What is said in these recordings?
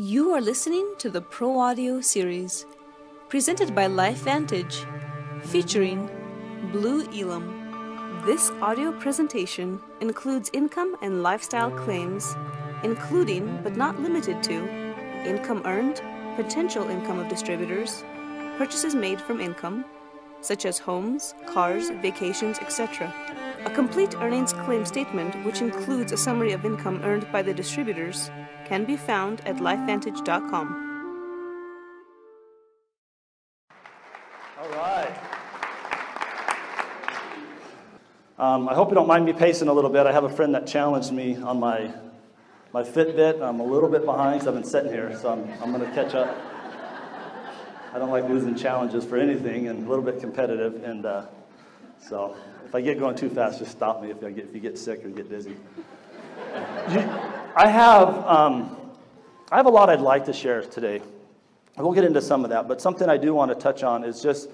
You are listening to the Pro Audio series, presented by LifeVantage, featuring Blue Elam. This audio presentation includes income and lifestyle claims, including but not limited to income earned, potential income of distributors, purchases made from income, such as homes, cars, vacations, etc. A complete earnings claim statement, which includes a summary of income earned by the distributors, can be found at lifevantage.com. All right. Um, I hope you don't mind me pacing a little bit. I have a friend that challenged me on my, my Fitbit. I'm a little bit behind because I've been sitting here, so I'm, I'm going to catch up. I don't like losing challenges for anything and a little bit competitive. And uh, so if I get going too fast, just stop me if, I get, if you get sick or get dizzy. I have, um, I have a lot I'd like to share today. We'll get into some of that, but something I do want to touch on is just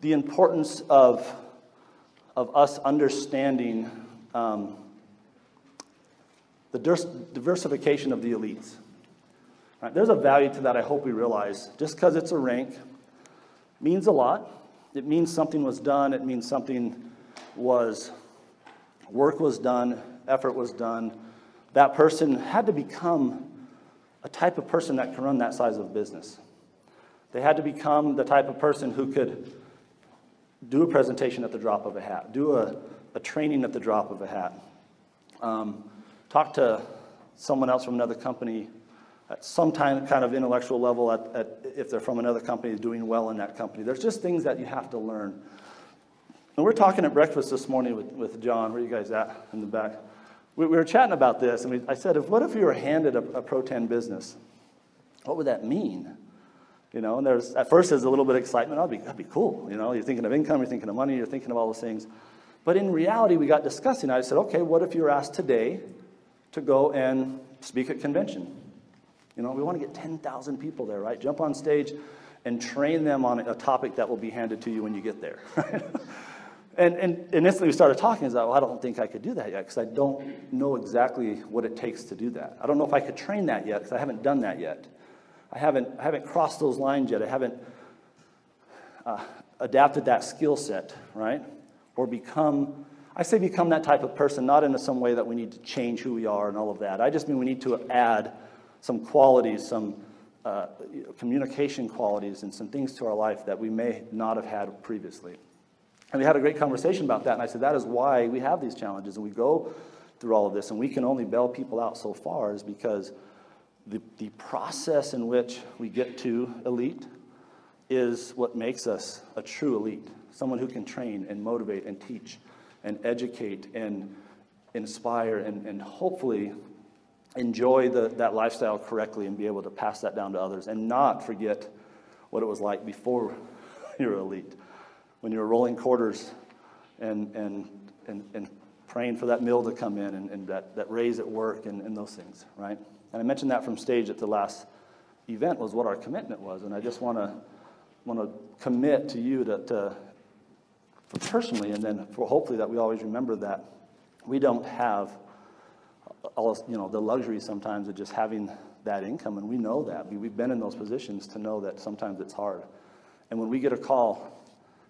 the importance of, of us understanding um, the diversification of the elites. Right, there's a value to that I hope we realize. Just because it's a rank means a lot. It means something was done, it means something was, work was done, effort was done. That person had to become a type of person that can run that size of business. They had to become the type of person who could do a presentation at the drop of a hat, do a, a training at the drop of a hat, um, talk to someone else from another company at some time, kind of intellectual level at, at, if they're from another company doing well in that company. There's just things that you have to learn. And we're talking at breakfast this morning with, with John. Where are you guys at in the back? We, we were chatting about this, and we, I said, if, what if you were handed a, a Pro 10 business? What would that mean? You know, and there's, at first there's a little bit of excitement. Oh, that'd be, that'd be cool. You know, you're thinking of income, you're thinking of money, you're thinking of all those things. But in reality, we got discussing. I said, okay, what if you were asked today to go and speak at convention? You know, we want to get 10,000 people there, right? Jump on stage and train them on a topic that will be handed to you when you get there. And, and, and instantly we started talking. I was like, well, I don't think I could do that yet because I don't know exactly what it takes to do that. I don't know if I could train that yet because I haven't done that yet. I haven't, I haven't crossed those lines yet. I haven't uh, adapted that skill set, right? Or become, I say become that type of person, not in some way that we need to change who we are and all of that. I just mean we need to add some qualities, some uh, communication qualities, and some things to our life that we may not have had previously. And we had a great conversation about that. And I said, that is why we have these challenges and we go through all of this. And we can only bail people out so far, is because the, the process in which we get to elite is what makes us a true elite. Someone who can train and motivate and teach and educate and inspire and, and hopefully enjoy the, that lifestyle correctly and be able to pass that down to others and not forget what it was like before you're elite when you were rolling quarters and, and, and, and praying for that meal to come in and, and that, that raise at work and, and those things, right? And I mentioned that from stage at the last event was what our commitment was. And I just want to want to commit to you to, uh, to personally, and then for hopefully that we always remember that we don't have all you know the luxury sometimes of just having that income, and we know that we, we've been in those positions to know that sometimes it's hard. And when we get a call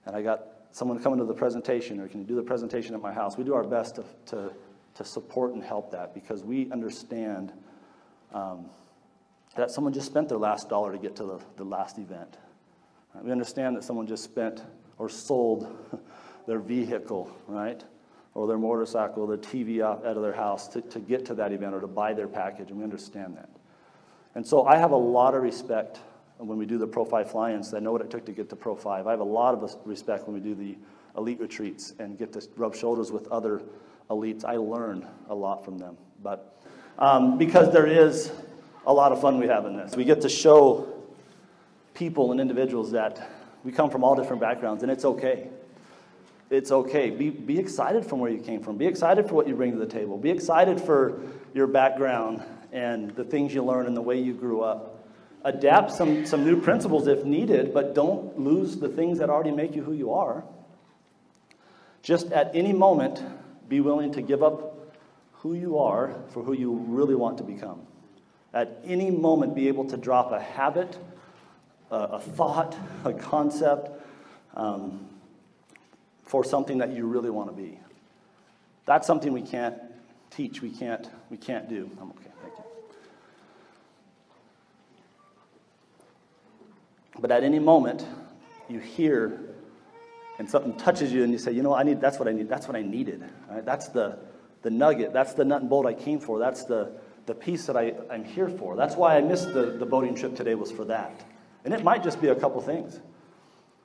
and I got someone coming to the presentation, or can you do the presentation at my house? We do our best to, to, to support and help that because we understand um, that someone just spent their last dollar to get to the, the last event. Right? We understand that someone just spent or sold their vehicle, right? Or their motorcycle, their TV out, of their house to, to get to that event or to buy their package, and we understand that. And so I have a lot of respect when we do the Pro 5 fly-ins, I know what it took to get to Pro 5. I have a lot of respect when we do the elite retreats and get to rub shoulders with other elites. I learn a lot from them. But um, because there is a lot of fun we have in this, we get to show people and individuals that we come from all different backgrounds, and it's okay. It's okay. Be, be excited from where you came from. Be excited for what you bring to the table. Be excited for your background and the things you learn and the way you grew up adapt some, some new principles if needed, but don't lose the things that already make you who you are. Just at any moment, be willing to give up who you are for who you really want to become. At any moment, be able to drop a habit, a, a thought, a concept um, for something that you really want to be. That's something we can't teach, we can't, we can't do. I'm okay, thank you. But at any moment, you hear and something touches you and you say, you know, I need, that's what I need, that's what I needed. Right? That's the, the nugget, that's the nut and bolt I came for, that's the, the piece that I, I'm here for. That's why I missed the, the boating trip today was for that. And it might just be a couple things.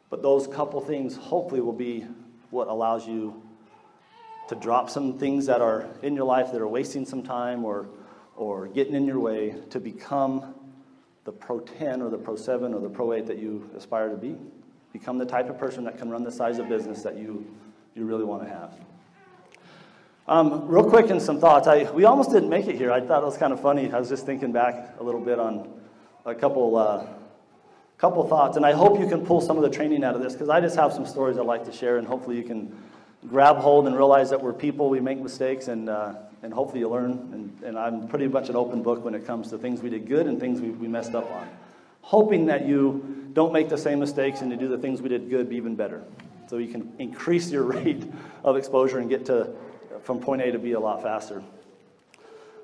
But those couple things hopefully will be what allows you to drop some things that are in your life that are wasting some time or, or getting in your way to become the Pro 10 or the Pro 7 or the Pro 8 that you aspire to be. Become the type of person that can run the size of business that you, you really want to have. Um, real quick, and some thoughts. I, we almost didn't make it here. I thought it was kind of funny. I was just thinking back a little bit on a couple, uh, couple thoughts, and I hope you can pull some of the training out of this because I just have some stories I'd like to share, and hopefully you can grab hold and realize that we're people, we make mistakes, and, uh, and hopefully you learn. And, and I'm pretty much an open book when it comes to things we did good and things we, we messed up on. Hoping that you don't make the same mistakes and to do the things we did good even better. So you can increase your rate of exposure and get to from point A to B a lot faster.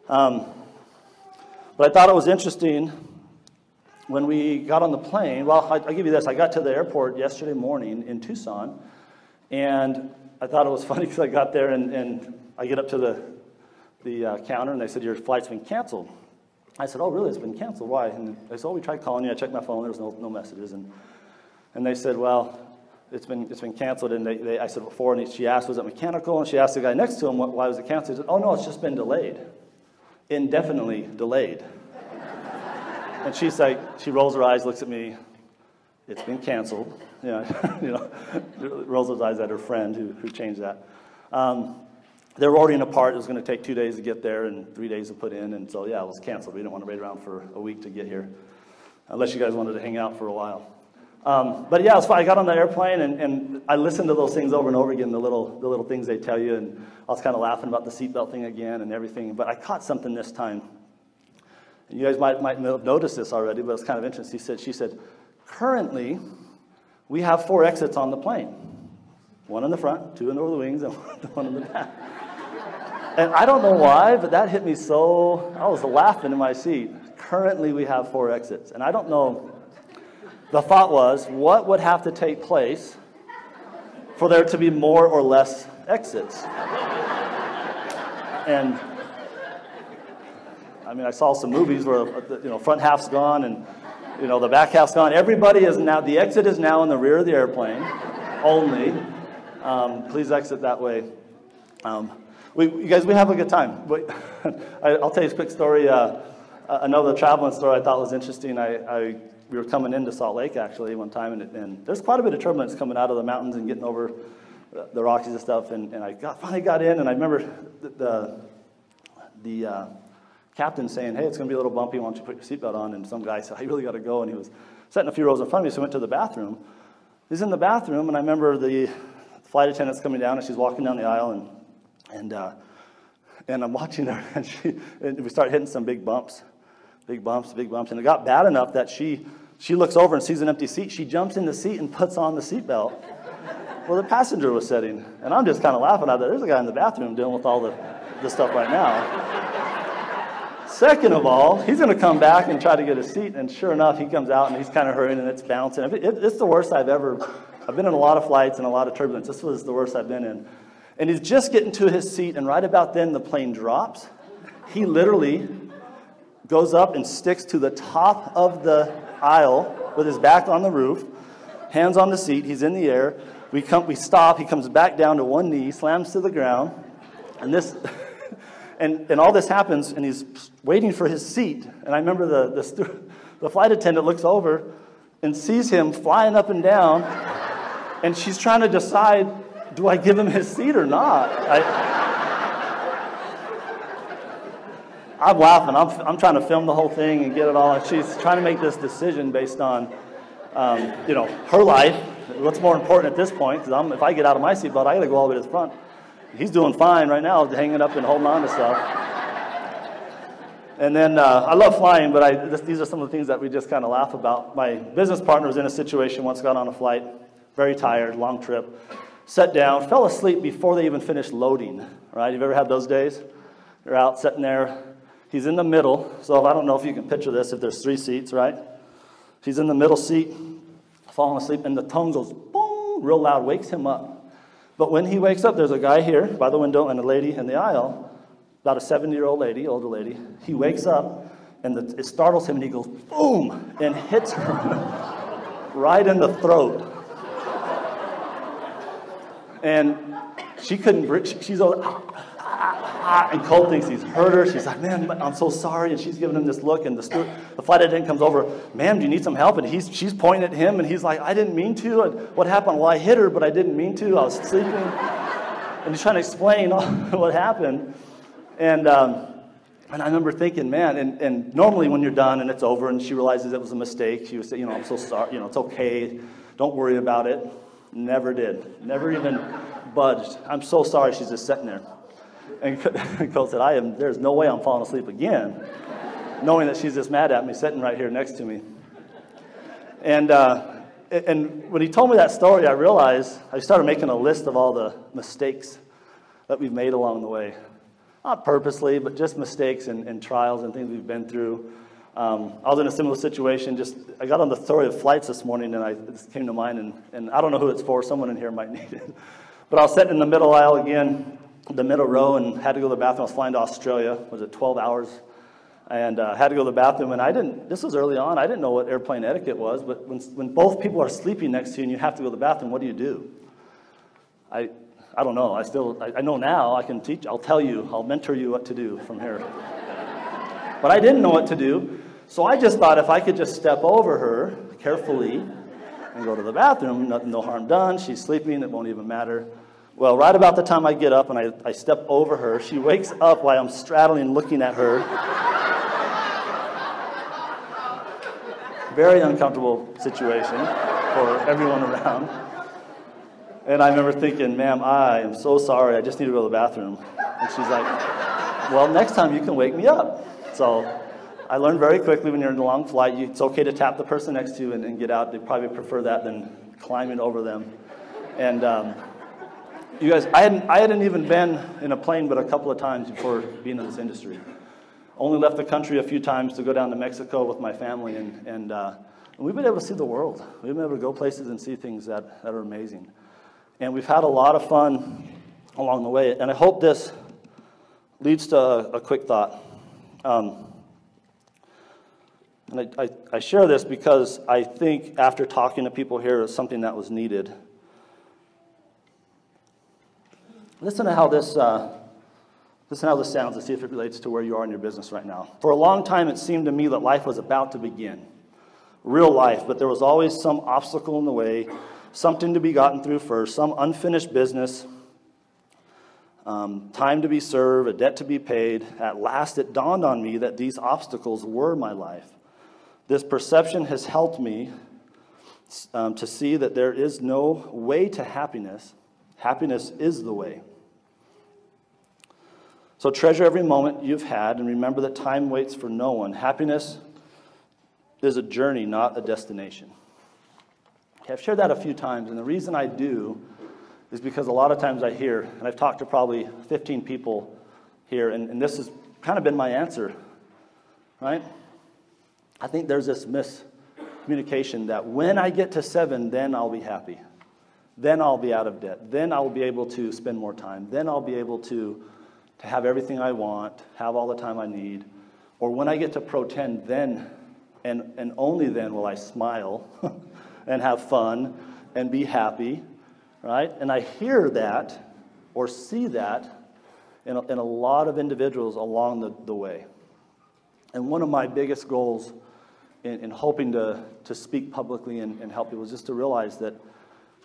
Um, but I thought it was interesting when we got on the plane. Well, I, will give you this. I got to the airport yesterday morning in Tucson, and I thought it was funny because I got there and, and I get up to the, the uh, counter and they said, Your flight's been canceled. I said, Oh, really? It's been canceled. Why? And they said, Oh, we tried calling you. I checked my phone. There was no, no messages. And, and they said, Well, it's been, it's been canceled. And they, they, I said, Before, and she asked, Was it mechanical? And she asked the guy next to him, Why was it canceled? He said, Oh, no, it's just been delayed. Indefinitely delayed. and she's like, She rolls her eyes, looks at me. It's been canceled. Yeah, you know, rolls his eyes at her friend who, who changed that. Um, they were ordering a part. It was going to take two days to get there and three days to put in. And so, yeah, it was canceled. We didn't want to wait around for a week to get here, unless you guys wanted to hang out for a while. Um, but yeah, it was. I got on the airplane and, and I listened to those things over and over again, the little, the little things they tell you. And I was kind of laughing about the seatbelt thing again and everything. But I caught something this time. And you guys might, might have noticed this already, but it's kind of interesting. She said, she said currently, we have four exits on the plane one in the front, two in the wings, and one in the back. And I don't know why, but that hit me so, I was laughing in my seat. Currently, we have four exits. And I don't know, the thought was, what would have to take place for there to be more or less exits? And I mean, I saw some movies where the you know, front half's gone and you know, the back half's gone. Everybody is now, the exit is now in the rear of the airplane only. Um, please exit that way. Um, we, you guys, we have a good time. But I, will tell you a quick story. Uh, another traveling story I thought was interesting. I, I, we were coming into Salt Lake actually one time, and, and, there's quite a bit of turbulence coming out of the mountains and getting over the Rockies and stuff. And, and I got, finally got in, and I remember the, the, the uh, captain saying, hey, it's going to be a little bumpy. Why don't you put your seatbelt on? And some guy said, I really got to go. And he was sitting a few rows in front of me, so I went to the bathroom. He's in the bathroom, and I remember the flight attendant's coming down, and she's walking down the aisle, and, and, uh, and I'm watching her, and, she, and we start hitting some big bumps, big bumps, big bumps. And it got bad enough that she, she looks over and sees an empty seat. She jumps in the seat and puts on the seatbelt where the passenger was sitting. And I'm just kind of laughing at that. There's a guy in the bathroom dealing with all the, the stuff right now. Second of all, he's going to come back and try to get a seat, and sure enough, he comes out and he's kind of hurrying and it's bouncing. It, it, it's the worst I've ever. I've been in a lot of flights and a lot of turbulence. This was the worst I've been in. And he's just getting to his seat, and right about then the plane drops. He literally goes up and sticks to the top of the aisle with his back on the roof, hands on the seat. He's in the air. We come, we stop. He comes back down to one knee, slams to the ground, and this. And, and all this happens, and he's waiting for his seat. And I remember the, the, the flight attendant looks over and sees him flying up and down, and she's trying to decide do I give him his seat or not? I, I'm laughing. I'm, I'm trying to film the whole thing and get it all. She's trying to make this decision based on, um, you know, her life. What's more important at this point? Because if I get out of my seatbelt, I got to go all the way to the front. He's doing fine right now, hanging up and holding on to stuff. And then uh, I love flying, but I, this, these are some of the things that we just kind of laugh about. My business partner was in a situation once, got on a flight, very tired, long trip, sat down, fell asleep before they even finished loading. Right? You've ever had those days? You're out sitting there. He's in the middle. So I don't know if you can picture this. If there's three seats, right? He's in the middle seat, falling asleep, and the tongue goes boom, real loud, wakes him up. But when he wakes up, there's a guy here by the window and a lady in the aisle about a 70 year old lady, older lady. He wakes up and the, it startles him and he goes, boom, and hits her right in the throat. And she couldn't breathe. She's all, ah, ah, ah, and Cole thinks he's hurt her. She's like, man, I'm so sorry. And she's giving him this look. And the, steward, the flight attendant comes over, ma'am, do you need some help? And he's, she's pointing at him and he's like, I didn't mean to. And what happened? Well, I hit her, but I didn't mean to. I was sleeping. And he's trying to explain what happened. And, um, and I remember thinking, man, and, and normally when you're done and it's over and she realizes it was a mistake, she would say, you know, I'm so sorry, you know, it's okay, don't worry about it. Never did. Never even budged. I'm so sorry she's just sitting there. And Cole said, I am, there's no way I'm falling asleep again, knowing that she's just mad at me sitting right here next to me. And, uh, and when he told me that story, I realized I started making a list of all the mistakes that we've made along the way not purposely, but just mistakes and, and trials and things we've been through. Um, I was in a similar situation. Just I got on the story of flights this morning, and I, this came to mind, and, and I don't know who it's for. Someone in here might need it. But I was sitting in the middle aisle again, the middle row, and had to go to the bathroom. I was flying to Australia. Was it 12 hours? And uh, had to go to the bathroom. And I didn't. This was early on. I didn't know what airplane etiquette was. But when when both people are sleeping next to you and you have to go to the bathroom, what do you do? I I don't know. I still, I, I know now I can teach, I'll tell you, I'll mentor you what to do from here. but I didn't know what to do. So I just thought if I could just step over her carefully and go to the bathroom, nothing, no harm done. She's sleeping, it won't even matter. Well, right about the time I get up and I, I step over her, she wakes up while I'm straddling looking at her. Very uncomfortable situation for everyone around. And I remember thinking, ma'am, I am so sorry. I just need to go to the bathroom. And she's like, well, next time you can wake me up. So I learned very quickly when you're in a long flight, you, it's okay to tap the person next to you and, and, get out. They probably prefer that than climbing over them. And um, you guys, I hadn't, I hadn't even been in a plane but a couple of times before being in this industry. Only left the country a few times to go down to Mexico with my family, and, and, uh, and we've been able to see the world. We've been able to go places and see things that, that are amazing. And we've had a lot of fun along the way. And I hope this leads to a, a quick thought. Um, and I, I, I, share this because I think after talking to people here, it's something that was needed. Listen to how this, uh, listen how this sounds and see if it relates to where you are in your business right now. For a long time, it seemed to me that life was about to begin, real life, but there was always some obstacle in the way something to be gotten through first, some unfinished business, um, time to be served, a debt to be paid. At last, it dawned on me that these obstacles were my life. This perception has helped me um, to see that there is no way to happiness. Happiness is the way. So treasure every moment you've had and remember that time waits for no one. Happiness is a journey, not a destination. Okay, I've shared that a few times, and the reason I do is because a lot of times I hear, and I've talked to probably 15 people here, and, and this has kind of been my answer, right? I think there's this miscommunication that when I get to seven, then I'll be happy. Then I'll be out of debt. Then I'll be able to spend more time. Then I'll be able to, to have everything I want, have all the time I need. Or when I get to Pro 10, then and, and only then will I smile and have fun and be happy, right? And I hear that or see that in a, in a lot of individuals along the, the way. And one of my biggest goals in, in hoping to, to speak publicly and, and help people is just to realize that,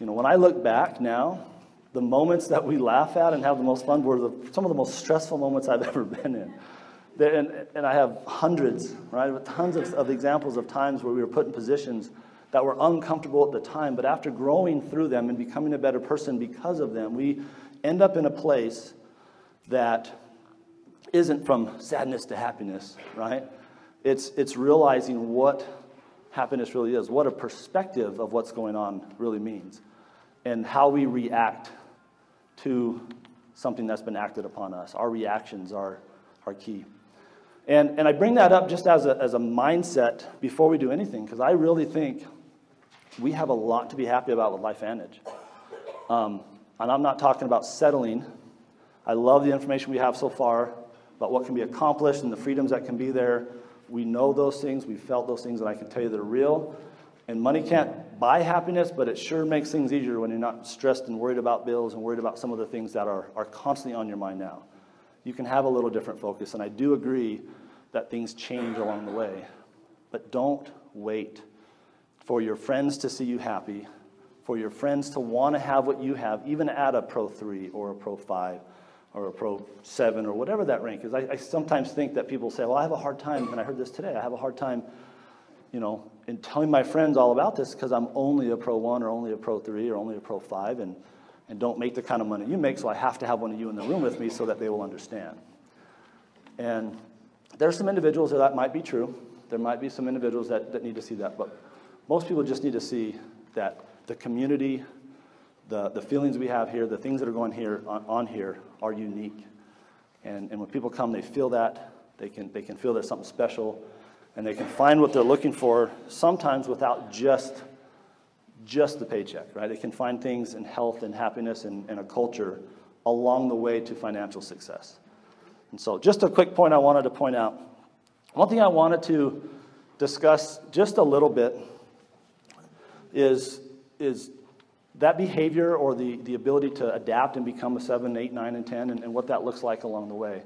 you know, when I look back now, the moments that we laugh at and have the most fun were the, some of the most stressful moments I've ever been in. And, and I have hundreds, right, with tons of, of examples of times where we were put in positions that were uncomfortable at the time, but after growing through them and becoming a better person because of them, we end up in a place that isn't from sadness to happiness, right? It's, it's realizing what happiness really is, what a perspective of what's going on really means, and how we react to something that's been acted upon us. Our reactions are, are key. And, and I bring that up just as a, as a mindset before we do anything, because I really think we have a lot to be happy about with LifeVantage. Um, and I'm not talking about settling. I love the information we have so far about what can be accomplished and the freedoms that can be there. We know those things, we felt those things, and I can tell you they're real. And money can't buy happiness, but it sure makes things easier when you're not stressed and worried about bills and worried about some of the things that are, are constantly on your mind now. You can have a little different focus, and I do agree that things change along the way. But don't wait for your friends to see you happy, for your friends to want to have what you have, even at a Pro 3 or a Pro 5 or a Pro 7 or whatever that rank is. I, I sometimes think that people say, well, I have a hard time, and I heard this today, I have a hard time, you know, in telling my friends all about this because I'm only a Pro 1 or only a Pro 3 or only a Pro 5 and, and don't make the kind of money you make, so I have to have one of you in the room with me so that they will understand. And there's some individuals that that might be true. There might be some individuals that, that need to see that, but most people just need to see that the community, the, the feelings we have here, the things that are going here on, on here are unique. And, and when people come, they feel that. They can, they can feel there's something special. And they can find what they're looking for, sometimes without just, just the paycheck, right? They can find things in health and happiness and, and a culture along the way to financial success. And so, just a quick point I wanted to point out. One thing I wanted to discuss just a little bit is, is that behavior or the, the ability to adapt and become a 7, 8, 9, and 10, and, and what that looks like along the way.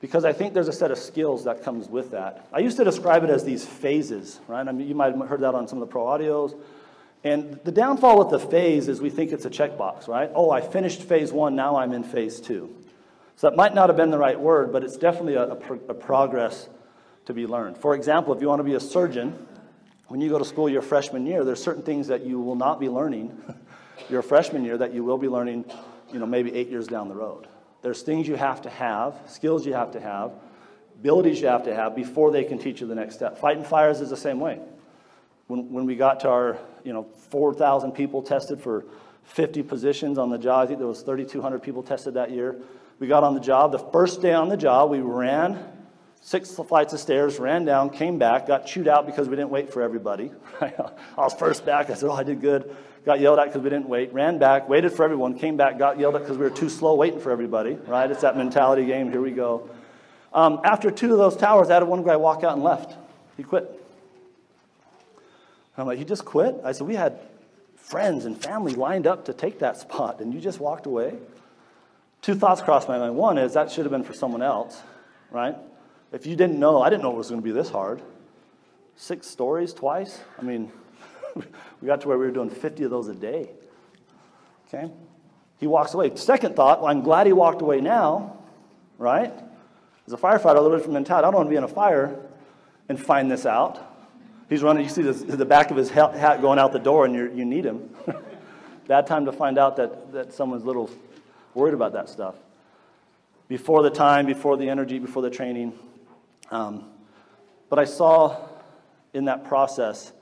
Because I think there's a set of skills that comes with that. I used to describe it as these phases, right? I mean, you might have heard that on some of the pro audios. And the downfall with the phase is we think it's a checkbox, right? Oh, I finished phase one, now I'm in phase two. So that might not have been the right word, but it's definitely a, a, a progress to be learned. For example, if you want to be a surgeon, when you go to school your freshman year, there's certain things that you will not be learning your freshman year that you will be learning, you know, maybe eight years down the road. There's things you have to have, skills you have to have, abilities you have to have before they can teach you the next step. Fighting fires is the same way. When, when we got to our, you know, 4,000 people tested for 50 positions on the job, I think there was 3,200 people tested that year. We got on the job. The first day on the job, we ran six flights of stairs, ran down, came back, got chewed out because we didn't wait for everybody. I was first back. I said, Oh, I did good. Got yelled at because we didn't wait. Ran back, waited for everyone, came back, got yelled at because we were too slow waiting for everybody, right? It's that mentality game. Here we go. Um, after two of those towers, I had one guy walk out and left. He quit. I'm like, You just quit? I said, We had friends and family lined up to take that spot, and you just walked away? Two thoughts crossed my mind. One is that should have been for someone else, right? If you didn't know, I didn't know it was going to be this hard. Six stories twice? I mean, we got to where we were doing 50 of those a day. Okay? He walks away. Second thought, well, I'm glad he walked away now, right? As a firefighter, a little different mentality. I don't want to be in a fire and find this out. He's running, you see the back of his hat going out the door, and you need him. Bad time to find out that, that someone's a little worried about that stuff. Before the time, before the energy, before the training, um, but I saw in that process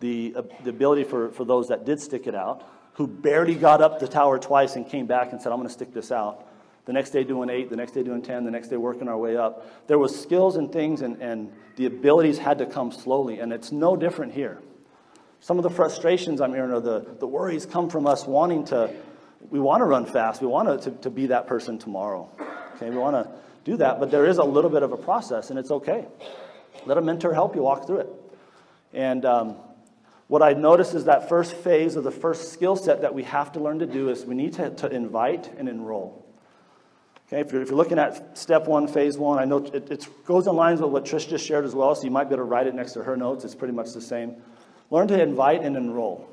the, uh, the ability for, for those that did stick it out, who barely got up the tower twice and came back and said, I'm going to stick this out. The next day doing eight, the next day doing 10, the next day working our way up. There was skills and things, and, and the abilities had to come slowly, and it's no different here. Some of the frustrations I'm hearing or the, the worries come from us wanting to, we want to run fast. We want to, to, to be that person tomorrow. Okay, we want to do that, but there is a little bit of a process, and it's okay. Let a mentor help you walk through it. And um, what I notice is that first phase of the first skill set that we have to learn to do is we need to, to invite and enroll. Okay, if you're, if you're looking at step one, phase one, I know it, it goes in lines with what Trish just shared as well, so you might be able to write it next to her notes. It's pretty much the same. Learn to invite and enroll.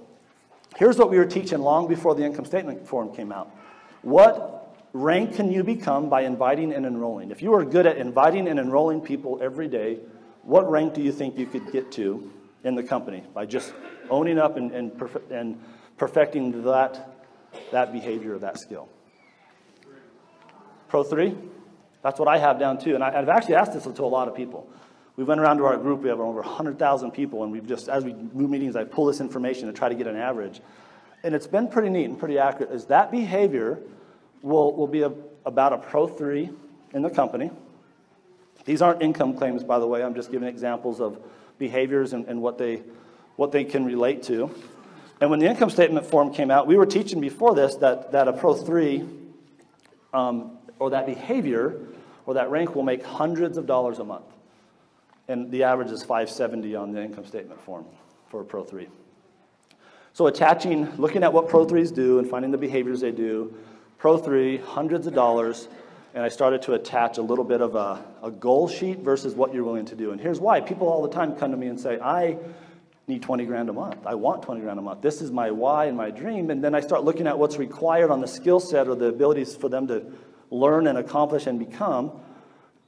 Here's what we were teaching long before the income statement form came out. What rank can you become by inviting and enrolling? If you are good at inviting and enrolling people every day, what rank do you think you could get to in the company by just owning up and, and, and perfecting that, that behavior, or that skill? Pro three? That's what I have down too. And I, have actually asked this to a lot of people. We went around to our group, we have over 100,000 people, and we've just, as we move meetings, I pull this information to try to get an average. And it's been pretty neat and pretty accurate, is that behavior will, will be a, about a Pro 3 in the company. These aren't income claims, by the way. I'm just giving examples of behaviors and, and what, they, what they can relate to. And when the income statement form came out, we were teaching before this that, that a Pro 3 um, or that behavior or that rank will make hundreds of dollars a month. And the average is 570 on the income statement form for a Pro 3. So attaching, looking at what Pro 3s do and finding the behaviors they do, Pro 3, hundreds of dollars, and I started to attach a little bit of a, a goal sheet versus what you're willing to do. And here's why. People all the time come to me and say, I need 20 grand a month. I want 20 grand a month. This is my why and my dream. And then I start looking at what's required on the skill set or the abilities for them to learn and accomplish and become.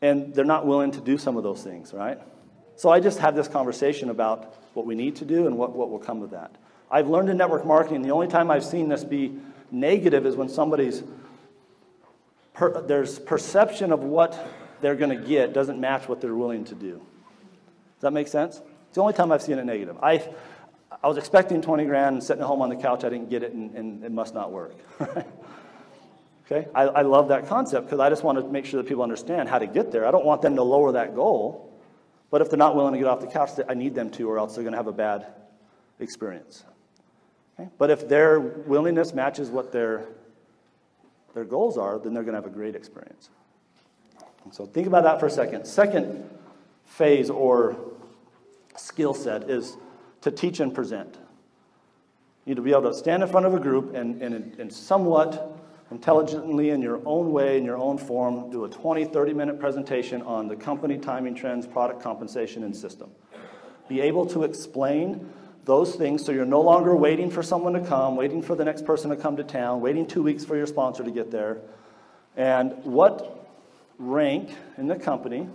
And they're not willing to do some of those things, right? So I just have this conversation about what we need to do and what, what will come of that. I've learned in network marketing, the only time I've seen this be negative is when somebody's per, there's perception of what they're going to get doesn't match what they're willing to do. Does that make sense? It's the only time I've seen it negative. I, I was expecting 20 grand and sitting at home on the couch, I didn't get it, and, and it must not work. okay? I, I love that concept because I just want to make sure that people understand how to get there. I don't want them to lower that goal, but if they're not willing to get off the couch, I need them to, or else they're going to have a bad experience. Okay? But if their willingness matches what their, their goals are, then they're going to have a great experience. So think about that for a second. Second phase or skill set is to teach and present. You need to be able to stand in front of a group and, and, and somewhat intelligently in your own way, in your own form, do a 20, 30 minute presentation on the company timing trends, product compensation, and system. Be able to explain those things so you're no longer waiting for someone to come, waiting for the next person to come to town, waiting two weeks for your sponsor to get there. And what rank in the company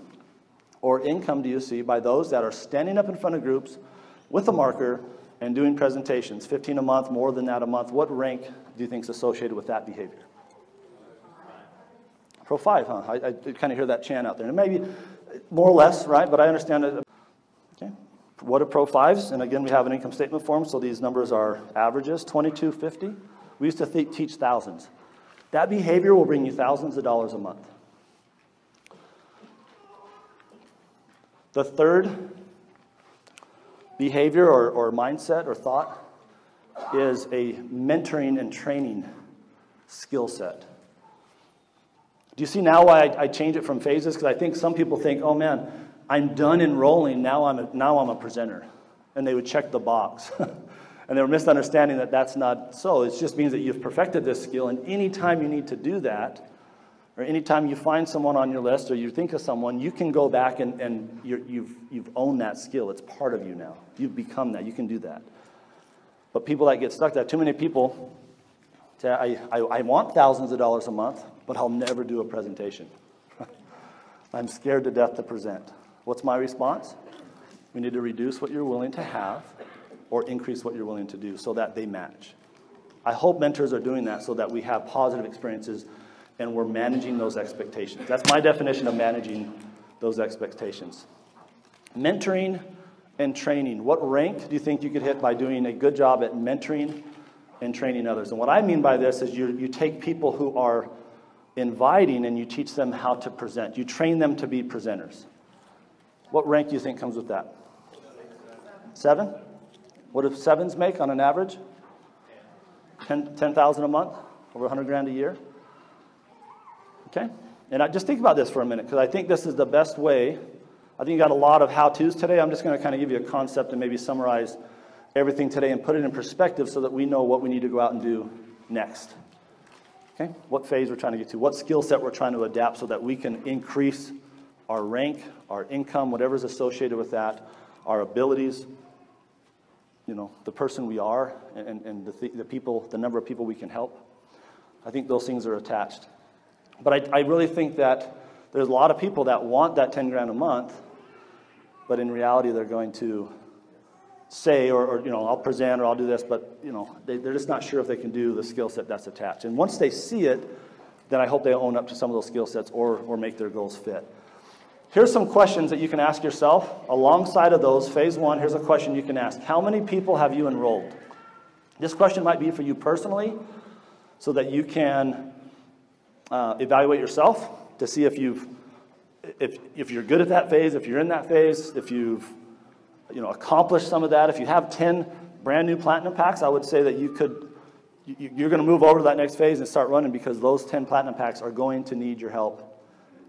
or income do you see by those that are standing up in front of groups with a marker and doing presentations? 15 a month, more than that a month. What rank do you think is associated with that behavior? Pro 5, huh? I, I kind of hear that chant out there. And maybe more or less, right? But I understand it. Okay. What are Pro 5s? And again, we have an income statement form, so these numbers are averages 2250. We used to th- teach thousands. That behavior will bring you thousands of dollars a month. The third behavior or, or mindset or thought is a mentoring and training skill set. Do you see now why I, I change it from phases? Because I think some people think, oh man, I'm done enrolling, now I'm a, now I'm a presenter. And they would check the box. and they were misunderstanding that that's not so. It just means that you've perfected this skill, and anytime you need to do that, or anytime you find someone on your list or you think of someone, you can go back and, and you you've, you've owned that skill. It's part of you now. You've become that. You can do that. But people that get stuck, that too many people say, I, I, I want thousands of dollars a month, but I'll never do a presentation. I'm scared to death to present. What's my response? We need to reduce what you're willing to have or increase what you're willing to do so that they match. I hope mentors are doing that so that we have positive experiences and we're managing those expectations. That's my definition of managing those expectations. Mentoring and training. What rank do you think you could hit by doing a good job at mentoring and training others? And what I mean by this is you, you take people who are inviting and you teach them how to present. You train them to be presenters. What rank do you think comes with that? Seven? What do sevens make on an average? 10,000 10, a month? Over 100 grand a year? Okay? And I, just think about this for a minute, because I think this is the best way. I think you got a lot of how to's today. I'm just going to kind of give you a concept and maybe summarize everything today and put it in perspective so that we know what we need to go out and do next. Okay? What phase we're trying to get to, what skill set we're trying to adapt so that we can increase our rank, our income, whatever's associated with that, our abilities, you know, the person we are, and, and the, the people, the number of people we can help. I think those things are attached. But I, I really think that there's a lot of people that want that 10 grand a month, but in reality, they're going to say, or, or, you know, I'll present or I'll do this, but, you know, they, they're just not sure if they can do the skill set that's attached. And once they see it, then I hope they own up to some of those skill sets or, or make their goals fit. Here's some questions that you can ask yourself. Alongside of those, phase one, here's a question you can ask How many people have you enrolled? This question might be for you personally, so that you can uh, evaluate yourself to see if you've if, if you're good at that phase, if you're in that phase, if you've you know, accomplished some of that. If you have 10 brand new platinum packs, I would say that you could, you're going to move over to that next phase and start running because those 10 platinum packs are going to need your help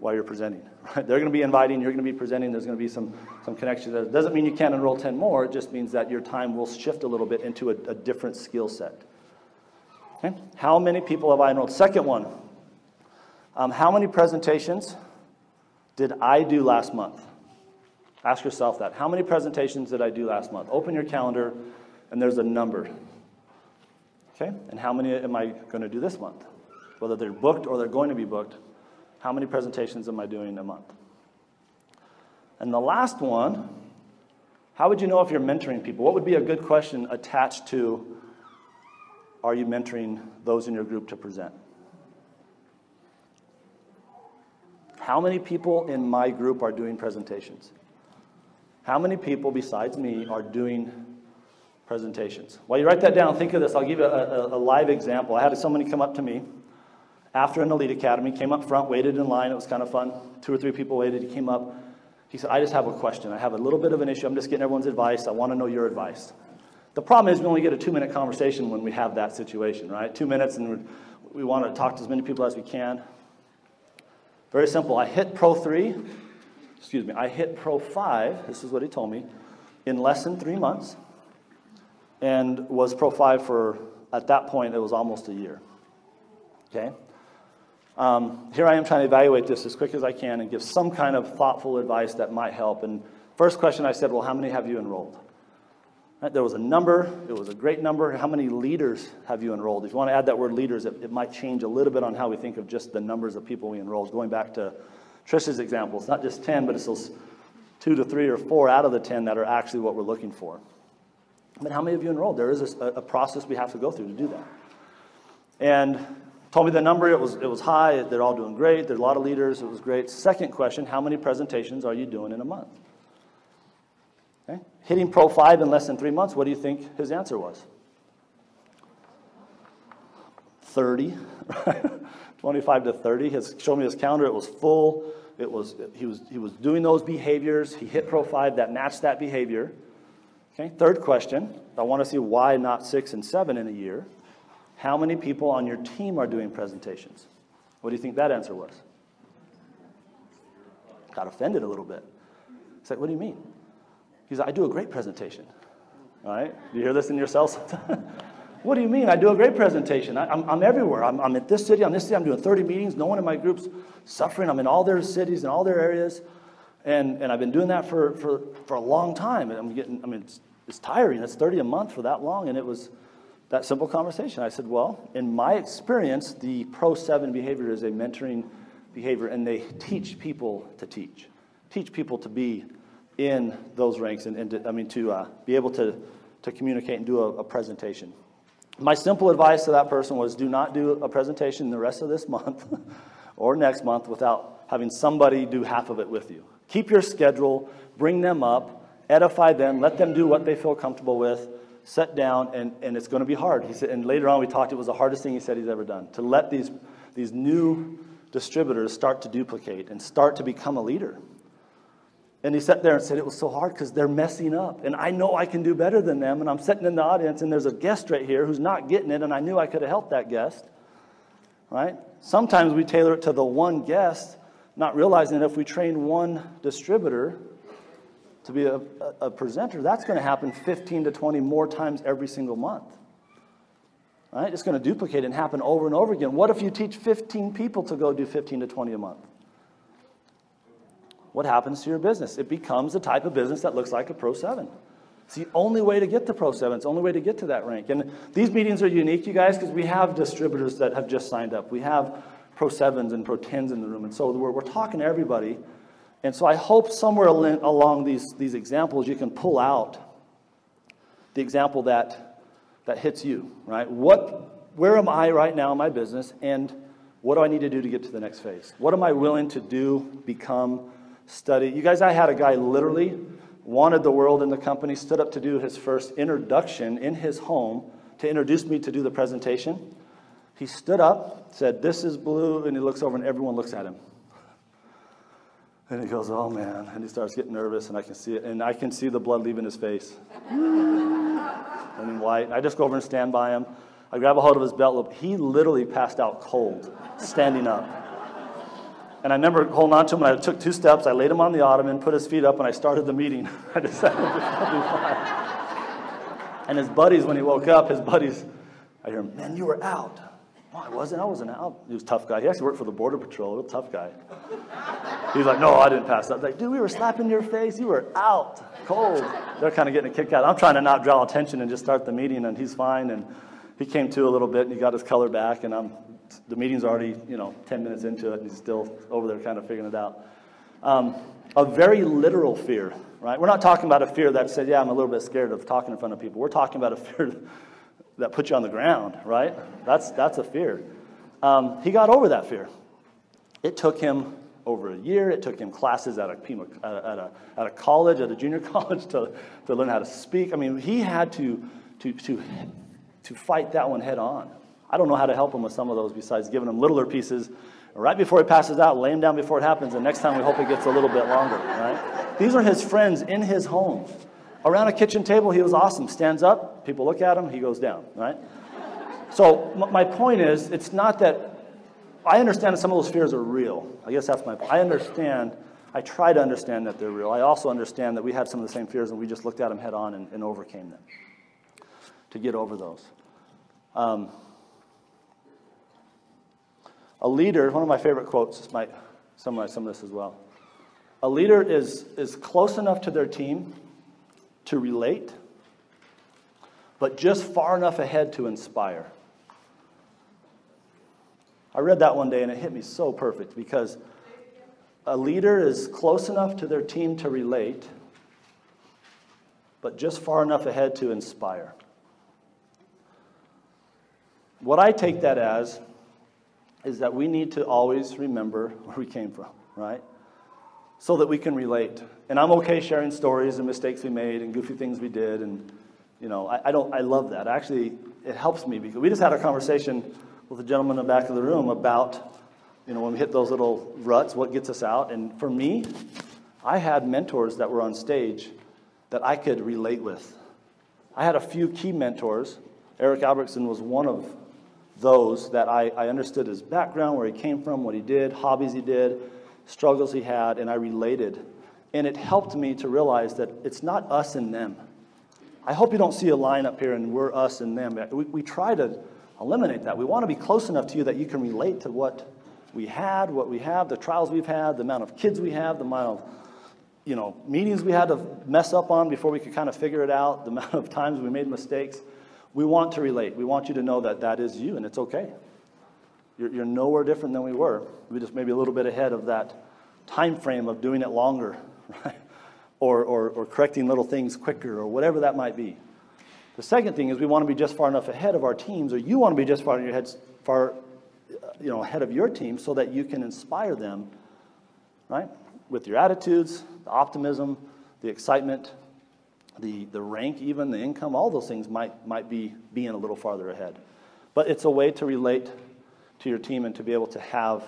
while you're presenting. Right? They're going to be inviting, you're going to be presenting, there's going to be some, some connections. It doesn't mean you can't enroll 10 more, it just means that your time will shift a little bit into a, a different skill set. Okay? How many people have I enrolled? Second one, um, how many presentations did I do last month? Ask yourself that. How many presentations did I do last month? Open your calendar, and there's a number. Okay? And how many am I going to do this month? Whether they're booked or they're going to be booked, how many presentations am I doing a month? And the last one, how would you know if you're mentoring people? What would be a good question attached to are you mentoring those in your group to present? How many people in my group are doing presentations? How many people besides me are doing presentations? While you write that down, think of this. I'll give you a, a, a live example. I had somebody come up to me after an elite academy, came up front, waited in line. It was kind of fun. Two or three people waited. He came up. He said, I just have a question. I have a little bit of an issue. I'm just getting everyone's advice. I want to know your advice. The problem is we only get a two minute conversation when we have that situation, right? Two minutes, and we want to talk to as many people as we can. Very simple. I hit Pro 3 excuse me, I hit Pro 5, this is what he told me, in less than three months, and was Pro 5 for, at that point, it was almost a year. Okay? Um, here I am trying to evaluate this as quick as I can and give some kind of thoughtful advice that might help. And first question I said, well, how many have you enrolled? Right, there was a number, it was a great number. How many leaders have you enrolled? If you want to add that word leaders, it, it might change a little bit on how we think of just the numbers of people we enrolled, going back to Trisha's example, it's not just 10, but it's those two to three or four out of the 10 that are actually what we're looking for. But how many of you enrolled? There is a, a process we have to go through to do that. And told me the number, it was, it was high, they're all doing great, there's a lot of leaders, it was great. Second question, how many presentations are you doing in a month? Okay. Hitting Pro 5 in less than three months, what do you think his answer was? 30. 25 to 30. He showed me his calendar. It was full. It was, he, was, he was doing those behaviors. He hit Pro 5 that matched that behavior. Okay, third question. I want to see why not six and seven in a year. How many people on your team are doing presentations? What do you think that answer was? Got offended a little bit. He's like, What do you mean? He's like, I do a great presentation. All right? You hear this in yourself What do you mean? I do a great presentation. I, am everywhere. I'm, I'm at this city, I'm this city, I'm doing 30 meetings. No one in my group's suffering. I'm in all their cities and all their areas. And, and I've been doing that for, for, for a long time. And I'm getting, I mean, it's, it's tiring. It's 30 a month for that long. And it was that simple conversation. I said, well, in my experience, the Pro 7 behavior is a mentoring behavior, and they teach people to teach, teach people to be in those ranks and, and to, I mean, to uh, be able to, to communicate and do a, a presentation. My simple advice to that person was do not do a presentation the rest of this month or next month without having somebody do half of it with you. Keep your schedule, bring them up, edify them, let them do what they feel comfortable with, sit down, and, and it's going to be hard. He said, and later on we talked, it was the hardest thing he said he's ever done to let these, these new distributors start to duplicate and start to become a leader. And he sat there and said it was so hard because they're messing up. And I know I can do better than them. And I'm sitting in the audience and there's a guest right here who's not getting it. And I knew I could have helped that guest. Right? Sometimes we tailor it to the one guest, not realizing that if we train one distributor to be a, a, presenter, that's going to happen 15 to 20 more times every single month. Right? It's going to duplicate and happen over and over again. What if you teach 15 people to go do 15 to 20 a month? what happens to your business? It becomes the type of business that looks like a Pro 7. It's the only way to get to Pro 7. It's the only way to get to that rank. And these meetings are unique, you guys, because we have distributors that have just signed up. We have Pro 7s and Pro 10s in the room. And so we're, we're talking to everybody. And so I hope somewhere along these, these examples you can pull out the example that, that hits you, right? What, where am I right now in my business? And What do I need to do to get to the next phase? What am I willing to do, become, study? You guys, I had a guy literally wanted the world in the company, stood up to do his first introduction in his home to introduce me to do the presentation. He stood up, said, This is blue, and he looks over and everyone looks at him. And he goes, Oh man. And he starts getting nervous, and I can see it. And I can see the blood leaving his face. and white. I just go over and stand by him. I grab a hold of his belt loop. He literally passed out cold, standing up. And I remember holding on to him, and I took two steps. I laid him on the ottoman, put his feet up, and I started the meeting. I decided to be fine. And his buddies, when he woke up, his buddies, I hear man, you were out. I wasn't. I wasn't out. He was a tough guy. He actually worked for the Border Patrol. Real tough guy. He's like, no, I didn't pass out. Like, dude, we were slapping your face. You were out, cold. They're kind of getting a kick out. I'm trying to not draw attention and just start the meeting, and he's fine. And he came to a little bit, and he got his color back. And I'm, the meeting's already, you know, 10 minutes into it, and he's still over there kind of figuring it out. Um, a very literal fear, right? We're not talking about a fear that said, yeah, I'm a little bit scared of talking in front of people. We're talking about a fear that puts you on the ground, right? That's, that's a fear. Um, he got over that fear. It took him over a year. It took him classes at a, at a, at a college, at a junior college, to, to learn how to speak. I mean, he had to, to, to, to fight that one head on. I don't know how to help him with some of those besides giving him littler pieces. Right before he passes out, lay him down before it happens, and next time we hope it gets a little bit longer, right? These are his friends in his home. Around a kitchen table, he was awesome. Stands up, people look at him, he goes down, right? So my point is, it's not that I understand that some of those fears are real. I guess that's my. I understand, I try to understand that they're real. I also understand that we had some of the same fears and we just looked at them head on and, and overcame them to get over those. Um, a leader, one of my favorite quotes might summarize some of this as well. A leader is, is close enough to their team to relate, but just far enough ahead to inspire. I read that one day and it hit me so perfect because a leader is close enough to their team to relate, but just far enough ahead to inspire. What I take that as is that we need to always remember where we came from, right? So that we can relate. And I'm okay sharing stories and mistakes we made and goofy things we did. And, you know, I, I don't, I love that. Actually, it helps me because we just had a conversation with a gentleman in the back of the room about, you know, when we hit those little ruts, what gets us out. And for me, I had mentors that were on stage that I could relate with. I had a few key mentors. Eric Albertson was one of those that I, I understood his background, where he came from, what he did, hobbies he did, struggles he had, and I related. And it helped me to realize that it's not us and them. I hope you don't see a line up here and we're us and them. We, we try to eliminate that. We want to be close enough to you that you can relate to what we had, what we have, the trials we've had, the amount of kids we have, the amount of you know, meetings we had to mess up on before we could kind of figure it out, the amount of times we made mistakes. We want to relate. We want you to know that that is you, and it's okay. You're, you're nowhere different than we were. We just maybe a little bit ahead of that time frame of doing it longer, right? Or, or, or correcting little things quicker, or whatever that might be. The second thing is we want to be just far enough ahead of our teams, or you want to be just far, far uh, you know, ahead of your team so that you can inspire them, right? With your attitudes, the optimism, the excitement, the, the rank, even the income, all those things might, might be being a little farther ahead. But it's a way to relate to your team and to be able to have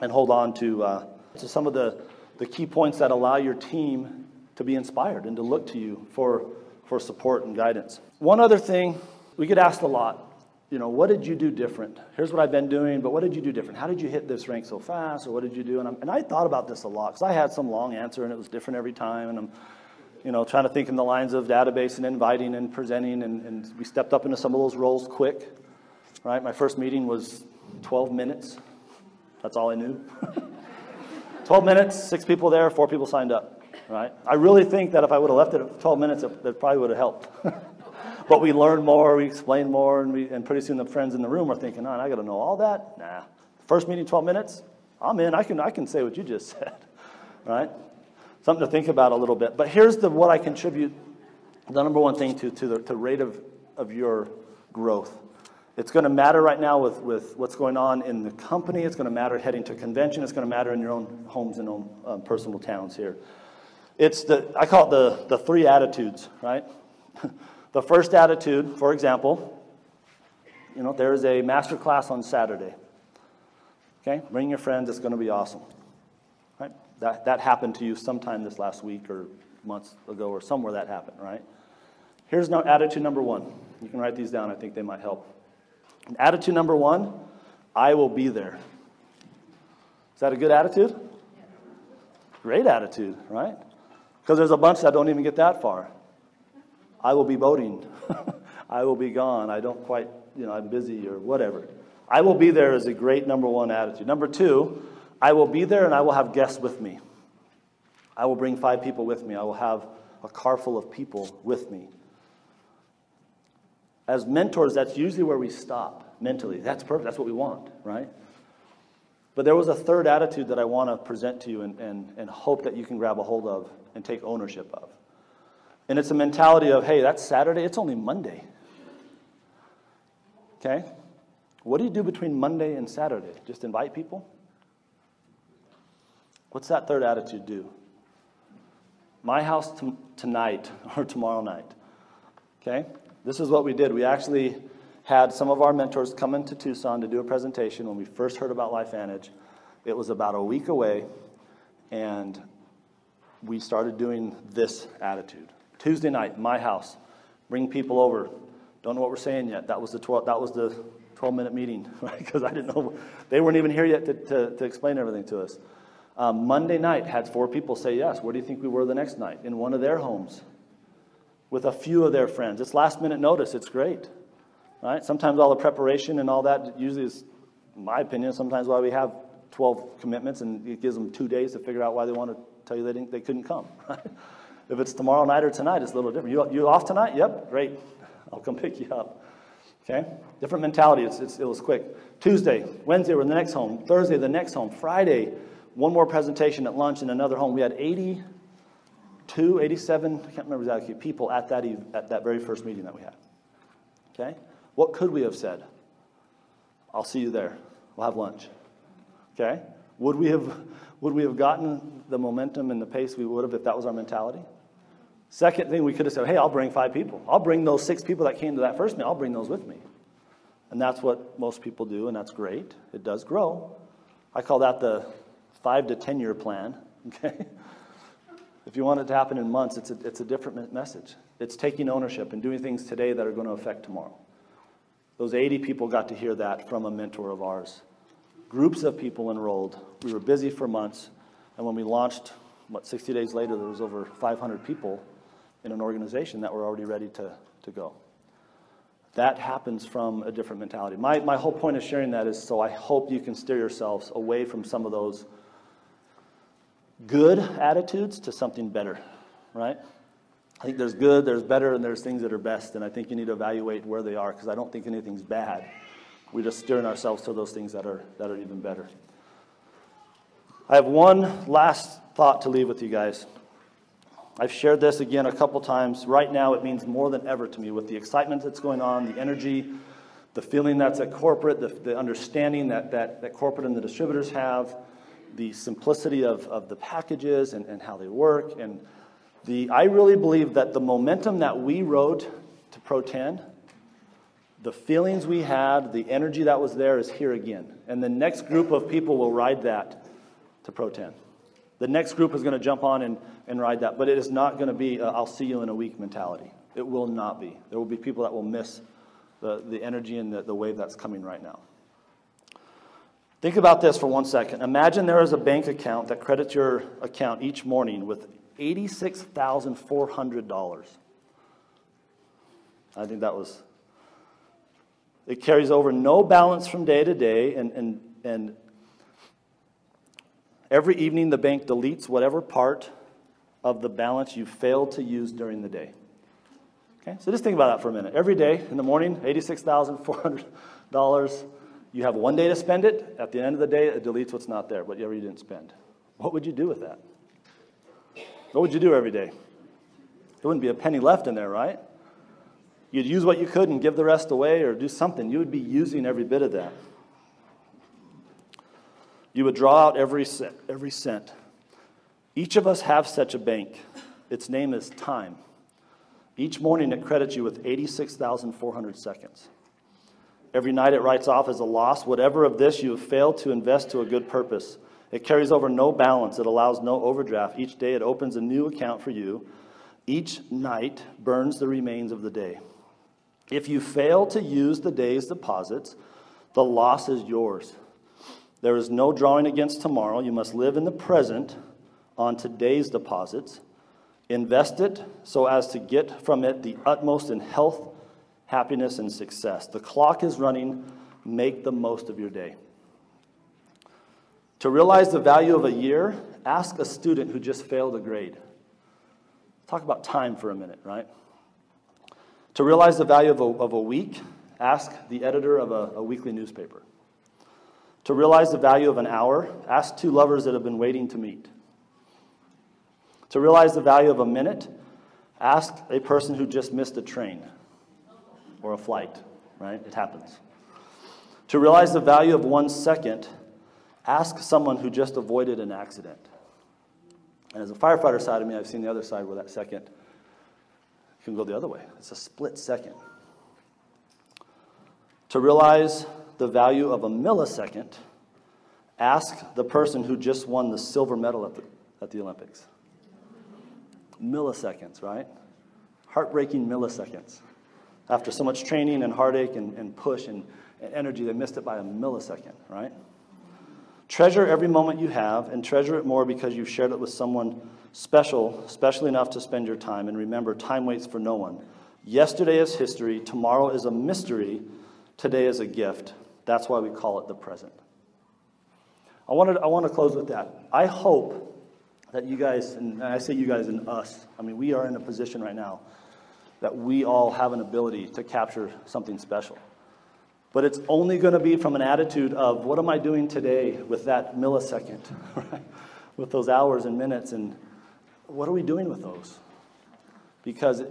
and hold on to, uh, to some of the, the key points that allow your team to be inspired and to look to you for for support and guidance. One other thing, we get asked a lot, you know, what did you do different? Here's what I've been doing, but what did you do different? How did you hit this rank so fast, or what did you do? And, and i thought about this a lot because I had some long answer and it was different every time, and I'm, you know, trying to think in the lines of database and inviting and presenting, and, and we stepped up into some of those roles quick, right? My first meeting was 12 minutes. That's all I knew. 12 minutes, six people there, four people signed up right? I really think that if I would have left it at 12 minutes, it, it probably would have helped. but we learned more, we explained more, and, we, and pretty soon the friends in the room are thinking, oh, I got to know all that? Nah. First meeting, 12 minutes, I'm in. I can, I can say what you just said, right? Something to think about a little bit. But here's the, what I contribute, the number one thing to, to the to rate of, of your growth It's going to matter right now with, with what's going on in the company. It's going to matter heading to convention. It's going to matter in your own homes and own um, personal towns here. It's the, I call it the, the three attitudes, right? the first attitude, for example, you know, there's a master class on Saturday. Okay? Bring your friends, it's going to be awesome. Right? That, that happened to you sometime this last week or months ago or somewhere that happened, right? Here's no, attitude number one. You can write these down, I think they might help. Attitude number one I will be there. Is that a good attitude? Great attitude, right? Because there's a bunch that don't even get that far. I will be boating. I will be gone. I don't quite, you know, I'm busy or whatever. I will be there is a great number one attitude. Number two, I will be there and I will have guests with me. I will bring five people with me. I will have a car full of people with me. As mentors, that's usually where we stop mentally. That's perfect. That's what we want, right? But there was a third attitude that I want to present to you and, and, and hope that you can grab a hold of and take ownership of. And it's a mentality of, hey, that's Saturday, it's only Monday. Okay? What do you do between Monday and Saturday? Just invite people? What's that third attitude do? My house t- tonight or tomorrow night. Okay? This is what we did. We actually had some of our mentors come into Tucson to do a presentation when we first heard about Life LifeVantage. It was about a week away, and we started doing this attitude. Tuesday night, my house, bring people over. Don't know what we're saying yet. That was the 12, that was the 12 minute meeting, right? Because I didn't know, they weren't even here yet to, to, to explain everything to us. Um, Monday night had four people say yes. Where do you think we were the next night? In one of their homes with a few of their friends. It's last minute notice. It's great. Right? Sometimes all the preparation and all that usually is, my opinion, sometimes why we have 12 commitments and it gives them two days to figure out why they want to tell you they, didn't, they couldn't come. if it's tomorrow night or tonight, it's a little different. You, you off tonight? Yep, great. I'll come pick you up. Okay? Different mentality. It's, it's, it was quick. Tuesday, Wednesday, we're in the next home. Thursday, the next home. Friday, one more presentation at lunch in another home. We had 82, 87, I can't remember exactly, people at that, at that very first meeting that we had. Okay? What could we have said? I'll see you there. We'll have lunch. Okay? Would we have, would we have gotten the momentum and the pace we would have if that was our mentality? Second thing, we could have said, hey, I'll bring five people. I'll bring those six people that came to that first meeting, I'll bring those with me. And that's what most people do, and that's great. It does grow. I call that the five to 10 year plan, okay? If you want it to happen in months, it's a, it's a different message. It's taking ownership and doing things today that are going to affect tomorrow. Those 80 people got to hear that from a mentor of ours. Groups of people enrolled. We were busy for months, and when we launched, what, 60 days later, there was over 500 people in an organization that were already ready to, to go. That happens from a different mentality. My, my whole point of sharing that is so I hope you can steer yourselves away from some of those good attitudes to something better, right? I think there's good, there's better, and there's things that are best, and I think you need to evaluate where they are because I don't think anything's bad. We're just steering ourselves to those things that are, that are even better. I have one last thought to leave with you guys. I've shared this again a couple times. Right now, it means more than ever to me with the excitement that's going on, the energy, the feeling that's at corporate, the, the understanding that, that, that corporate and the distributors have the simplicity of, of the packages and, and how they work. And the, I really believe that the momentum that we rode to Pro 10, the feelings we had, the energy that was there is here again. And the next group of people will ride that to Pro 10. The next group is going to jump on and, and ride that, but it is not going to be I'll see you in a week mentality. It will not be. There will be people that will miss the, the energy and the, the wave that's coming right now. Think about this for one second. Imagine there is a bank account that credits your account each morning with $86,400. I think that was. It carries over no balance from day to day, and, and, and every evening the bank deletes whatever part of the balance you failed to use during the day. Okay, so just think about that for a minute. Every day in the morning, $86,400 you have one day to spend it. At the end of the day, it deletes what's not there, whatever you didn't spend. What would you do with that? What would you do every day? There wouldn't be a penny left in there, right? you'd use what you could and give the rest away or do something. You would be using every bit of that. You would draw out every cent, every cent. Each of us have such a bank. Its name is time. Each morning it credits you with 86,400 seconds. Every night it writes off as a loss whatever of this you have failed to invest to a good purpose. It carries over no balance. It allows no overdraft. Each day it opens a new account for you. Each night burns the remains of the day. If you fail to use the day's deposits, the loss is yours. There is no drawing against tomorrow. You must live in the present on today's deposits. Invest it so as to get from it the utmost in health, happiness, and success. The clock is running. Make the most of your day. To realize the value of a year, ask a student who just failed a grade. Talk about time for a minute, right? To realize the value of a, of a week, ask the editor of a, a weekly newspaper. To realize the value of an hour, ask two lovers that have been waiting to meet. To realize the value of a minute, ask a person who just missed a train or a flight, right? It happens. To realize the value of one second, ask someone who just avoided an accident. And as a firefighter side of me, I've seen the other side where that second can go the other way. It's a split second. To realize the value of a millisecond, ask the person who just won the silver medal at the, at the Olympics milliseconds, right? Heartbreaking milliseconds. After so much training and heartache and, and push and, and energy, they missed it by a millisecond, right? Treasure every moment you have and treasure it more because you've shared it with someone special, special enough to spend your time. And remember, time waits for no one. Yesterday is history, tomorrow is a mystery, today is a gift. That's why we call it the present. I, wanted, I want to close with that. I hope that you guys, and I say you guys and us, I mean, we are in a position right now that we all have an ability to capture something special. But it's only going to be from an attitude of what am I doing today with that millisecond, right? with those hours and minutes, and what are we doing with those? Because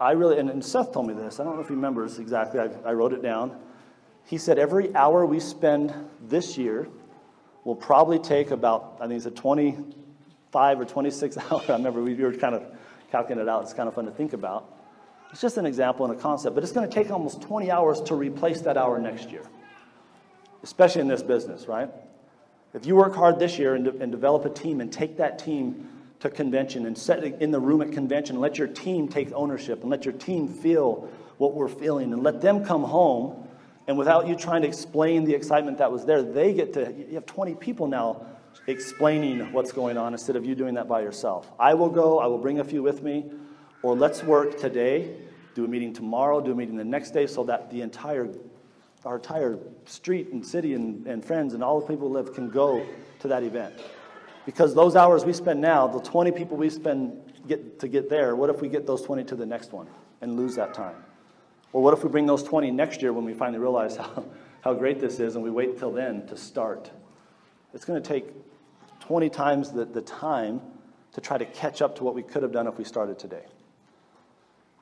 I really, and Seth told me this, I don't know if he remembers exactly, I, I wrote it down. He said every hour we spend this year will probably take about, I think it's a 25 or 26 hours. I remember we were kind of calculating it out. It's kind of fun to think about. It's just an example and a concept, but it's going to take almost 20 hours to replace that hour next year, especially in this business, right? If you work hard this year and, de- and develop a team and take that team to convention and set it in the room at convention, let your team take ownership and let your team feel what we're feeling and let them come home and without you trying to explain the excitement that was there, they get to, you have 20 people now explaining what's going on instead of you doing that by yourself. I will go, I will bring a few with me, or let's work today, do a meeting tomorrow, do a meeting the next day so that the entire our entire street and city and, and friends and all the people who live can go to that event. Because those hours we spend now, the 20 people we spend get to get there, what if we get those 20 to the next one and lose that time? Or what if we bring those 20 next year when we finally realize how, how great this is and we wait till then to start? It's going to take 20 times the, the time to try to catch up to what we could have done if we started today.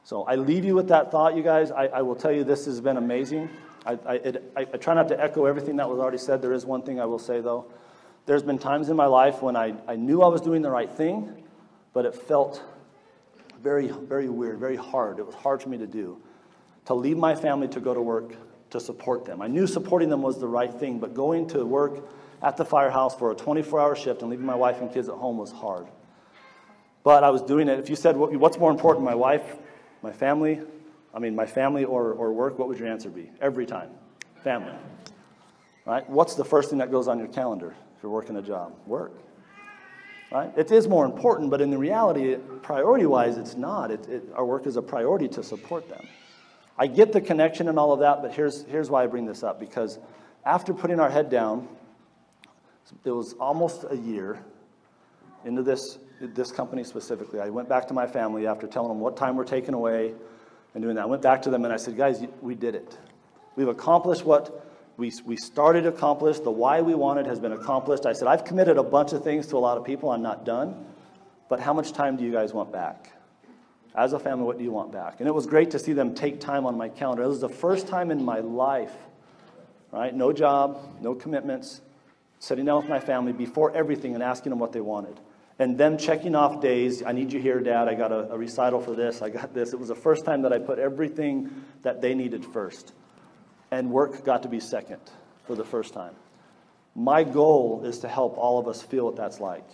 So I leave you with that thought, you guys. I, I will tell you this has been amazing. I, I, it, I, try not to echo everything that was already said. There is one thing I will say, though. There's been times in my life when I, I knew I was doing the right thing, but it felt very, very weird, very hard. It was hard for me to do. To leave my family to go to work to support them. I knew supporting them was the right thing, but going to work at the firehouse for a 24 hour shift and leaving my wife and kids at home was hard. But I was doing it. If you said, What's more important, my wife, my family? I mean, my family or, or work, what would your answer be? Every time. Family. Right? What's the first thing that goes on your calendar if you're working a job? Work. Right? It is more important, but in the reality, priority wise, it's not. It, it, our work is a priority to support them. I get the connection and all of that, but here's, here's why I bring this up because after putting our head down it was almost a year into this, this company specifically. I went back to my family after telling them what time we're taking away and doing that. I went back to them and I said, guys, we did it. We've accomplished what we, we started to accomplish. The why we wanted has been accomplished. I said, I've committed a bunch of things to a lot of people. I'm not done. But how much time do you guys want back? as a family, what do you want back? And it was great to see them take time on my calendar. It was the first time in my life, right? No job, no commitments, sitting down with my family before everything and asking them what they wanted. And them checking off days. I need you here, Dad. I got a, a recital for this. I got this. It was the first time that I put everything that they needed first. And work got to be second for the first time. My goal is to help all of us feel what that's like.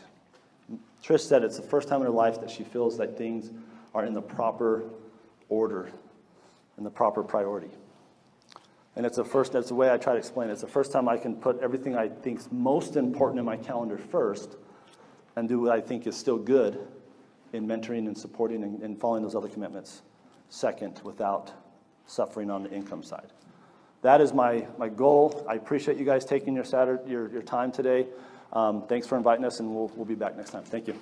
Trish said it's the first time in her life that she feels that things are in the proper order, and the proper priority. And it's the first, that's the way I try to explain it. It's the first time I can put everything I think is most important in my calendar first and do what I think is still good in mentoring and supporting and, and following those other commitments second without suffering on the income side. That is my, my goal. I appreciate you guys taking your, Saturday, your, your time today. Um, thanks for inviting us, and we'll, we'll be back next time. Thank you.